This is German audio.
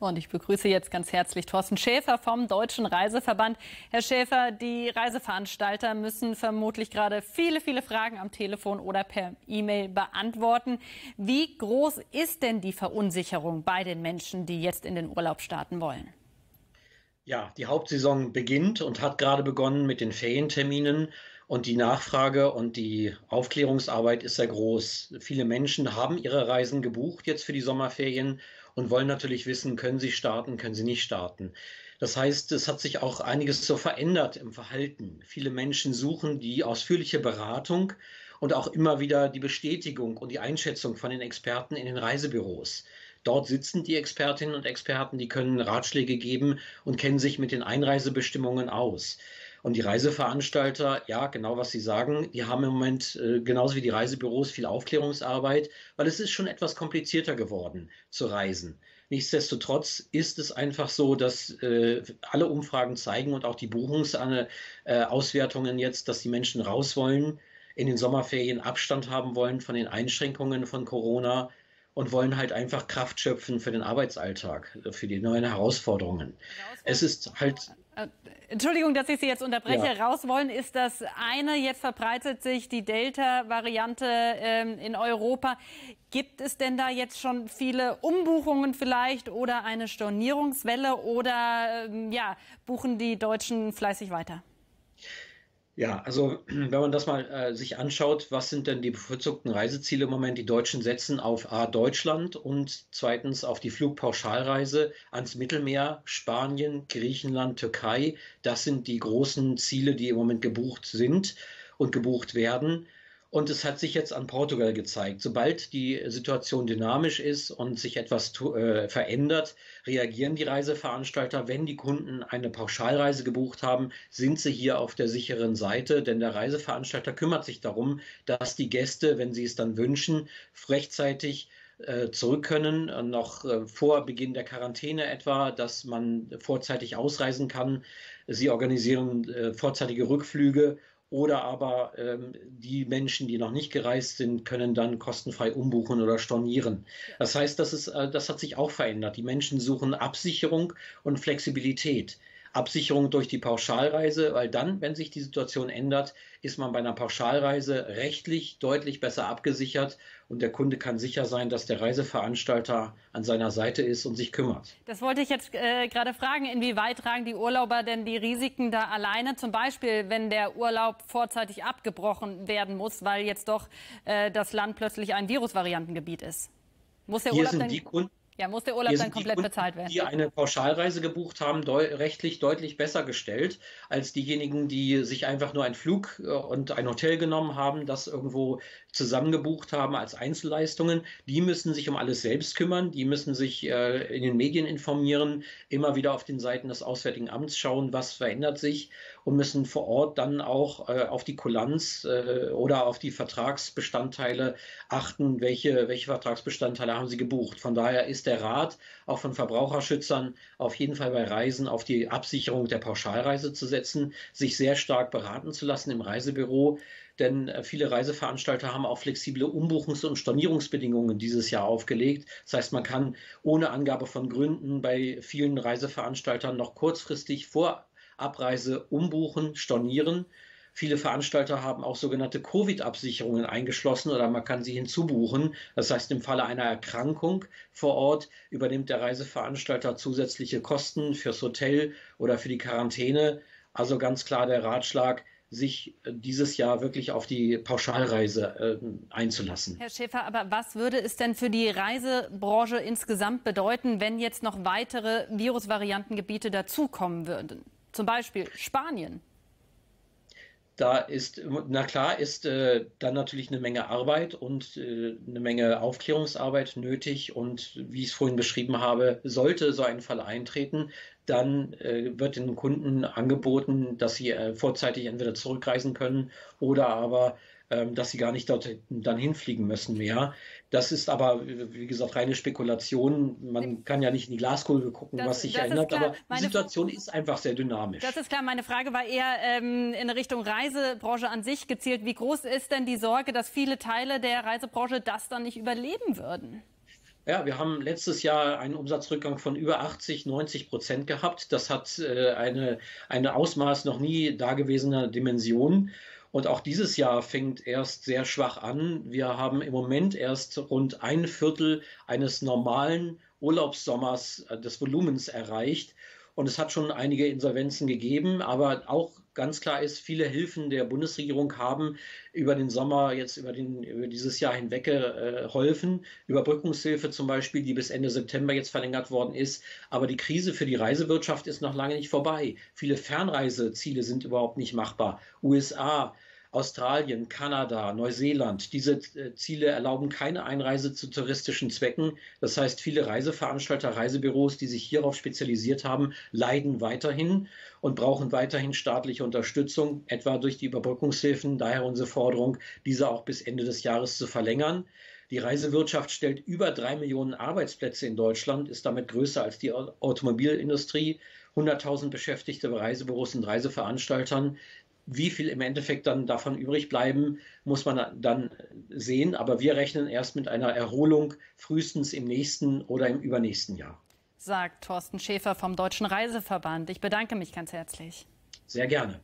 Und ich begrüße jetzt ganz herzlich Thorsten Schäfer vom Deutschen Reiseverband. Herr Schäfer, die Reiseveranstalter müssen vermutlich gerade viele, viele Fragen am Telefon oder per E-Mail beantworten. Wie groß ist denn die Verunsicherung bei den Menschen, die jetzt in den Urlaub starten wollen? Ja, die Hauptsaison beginnt und hat gerade begonnen mit den Ferienterminen. Und die Nachfrage und die Aufklärungsarbeit ist sehr groß. Viele Menschen haben ihre Reisen gebucht jetzt für die Sommerferien und wollen natürlich wissen, können sie starten, können sie nicht starten. Das heißt, es hat sich auch einiges so verändert im Verhalten. Viele Menschen suchen die ausführliche Beratung und auch immer wieder die Bestätigung und die Einschätzung von den Experten in den Reisebüros. Dort sitzen die Expertinnen und Experten, die können Ratschläge geben und kennen sich mit den Einreisebestimmungen aus. Und die Reiseveranstalter, ja, genau was Sie sagen, die haben im Moment äh, genauso wie die Reisebüros viel Aufklärungsarbeit, weil es ist schon etwas komplizierter geworden zu reisen. Nichtsdestotrotz ist es einfach so, dass äh, alle Umfragen zeigen und auch die Buchungsauswertungen äh, jetzt, dass die Menschen raus wollen, in den Sommerferien Abstand haben wollen von den Einschränkungen von Corona und wollen halt einfach Kraft schöpfen für den Arbeitsalltag, für die neuen Herausforderungen. Es ist halt äh, Entschuldigung, dass ich Sie jetzt unterbreche. Ja. Raus wollen ist das eine. Jetzt verbreitet sich die Delta-Variante ähm, in Europa. Gibt es denn da jetzt schon viele Umbuchungen vielleicht oder eine Stornierungswelle oder ähm, ja, buchen die Deutschen fleißig weiter? Ja, also wenn man das mal äh, sich anschaut, was sind denn die bevorzugten Reiseziele im Moment? Die Deutschen setzen auf A Deutschland und zweitens auf die Flugpauschalreise ans Mittelmeer, Spanien, Griechenland, Türkei. Das sind die großen Ziele, die im Moment gebucht sind und gebucht werden. Und es hat sich jetzt an Portugal gezeigt. Sobald die Situation dynamisch ist und sich etwas äh, verändert, reagieren die Reiseveranstalter. Wenn die Kunden eine Pauschalreise gebucht haben, sind sie hier auf der sicheren Seite, denn der Reiseveranstalter kümmert sich darum, dass die Gäste, wenn sie es dann wünschen, rechtzeitig äh, zurück können, äh, noch äh, vor Beginn der Quarantäne etwa, dass man vorzeitig ausreisen kann. Sie organisieren vorzeitige Rückflüge oder aber ähm, die Menschen, die noch nicht gereist sind, können dann kostenfrei umbuchen oder stornieren. Das heißt, das, ist, äh, das hat sich auch verändert. Die Menschen suchen Absicherung und Flexibilität. Absicherung durch die Pauschalreise, weil dann, wenn sich die Situation ändert, ist man bei einer Pauschalreise rechtlich deutlich besser abgesichert und der Kunde kann sicher sein, dass der Reiseveranstalter an seiner Seite ist und sich kümmert. Das wollte ich jetzt äh, gerade fragen, inwieweit tragen die Urlauber denn die Risiken da alleine? Zum Beispiel, wenn der Urlaub vorzeitig abgebrochen werden muss, weil jetzt doch äh, das Land plötzlich ein Virusvariantengebiet ist. Muss der Hier Urlaub sind die Kunden ja, muss der Urlaub dann komplett Kunden, bezahlt werden? Die eine Pauschalreise gebucht haben, deu rechtlich deutlich besser gestellt als diejenigen, die sich einfach nur einen Flug äh, und ein Hotel genommen haben, das irgendwo zusammengebucht haben als Einzelleistungen. Die müssen sich um alles selbst kümmern, die müssen sich äh, in den Medien informieren, immer wieder auf den Seiten des Auswärtigen Amts schauen, was verändert sich und müssen vor Ort dann auch äh, auf die Kulanz äh, oder auf die Vertragsbestandteile achten, welche, welche Vertragsbestandteile haben sie gebucht. Von daher ist der Rat auch von Verbraucherschützern auf jeden Fall bei Reisen auf die Absicherung der Pauschalreise zu setzen, sich sehr stark beraten zu lassen im Reisebüro, denn äh, viele Reiseveranstalter haben auch flexible Umbuchungs- und Stornierungsbedingungen dieses Jahr aufgelegt. Das heißt, man kann ohne Angabe von Gründen bei vielen Reiseveranstaltern noch kurzfristig vor Abreise umbuchen, stornieren. Viele Veranstalter haben auch sogenannte Covid-Absicherungen eingeschlossen oder man kann sie hinzubuchen. Das heißt, im Falle einer Erkrankung vor Ort übernimmt der Reiseveranstalter zusätzliche Kosten fürs Hotel oder für die Quarantäne. Also ganz klar der Ratschlag, sich dieses Jahr wirklich auf die Pauschalreise äh, einzulassen. Herr Schäfer, aber was würde es denn für die Reisebranche insgesamt bedeuten, wenn jetzt noch weitere Virusvariantengebiete dazukommen würden? Zum Beispiel Spanien. Da ist, na klar, ist äh, dann natürlich eine Menge Arbeit und äh, eine Menge Aufklärungsarbeit nötig. Und wie ich es vorhin beschrieben habe, sollte so ein Fall eintreten, dann äh, wird den Kunden angeboten, dass sie äh, vorzeitig entweder zurückreisen können oder aber dass sie gar nicht dort dann hinfliegen müssen mehr. Das ist aber, wie gesagt, reine Spekulation. Man kann ja nicht in die Glaskugel gucken, das, was sich ändert, aber die Situation ist einfach sehr dynamisch. Das ist klar. Meine Frage war eher ähm, in Richtung Reisebranche an sich gezielt. Wie groß ist denn die Sorge, dass viele Teile der Reisebranche das dann nicht überleben würden? Ja, wir haben letztes Jahr einen Umsatzrückgang von über 80, 90 Prozent gehabt. Das hat äh, eine, eine Ausmaß noch nie dagewesener Dimension. Und auch dieses Jahr fängt erst sehr schwach an. Wir haben im Moment erst rund ein Viertel eines normalen Urlaubssommers äh, des Volumens erreicht. Und es hat schon einige Insolvenzen gegeben, aber auch ganz klar ist, viele Hilfen der Bundesregierung haben über den Sommer, jetzt über, den, über dieses Jahr hinweg geholfen. Überbrückungshilfe zum Beispiel, die bis Ende September jetzt verlängert worden ist. Aber die Krise für die Reisewirtschaft ist noch lange nicht vorbei. Viele Fernreiseziele sind überhaupt nicht machbar. USA, Australien, Kanada, Neuseeland. Diese äh, Ziele erlauben keine Einreise zu touristischen Zwecken. Das heißt, viele Reiseveranstalter, Reisebüros, die sich hierauf spezialisiert haben, leiden weiterhin und brauchen weiterhin staatliche Unterstützung, etwa durch die Überbrückungshilfen. Daher unsere Forderung, diese auch bis Ende des Jahres zu verlängern. Die Reisewirtschaft stellt über drei Millionen Arbeitsplätze in Deutschland, ist damit größer als die Automobilindustrie. 100.000 Beschäftigte bei Reisebüros und Reiseveranstaltern. Wie viel im Endeffekt dann davon übrig bleiben, muss man dann sehen. Aber wir rechnen erst mit einer Erholung frühestens im nächsten oder im übernächsten Jahr. Sagt Thorsten Schäfer vom Deutschen Reiseverband. Ich bedanke mich ganz herzlich. Sehr gerne.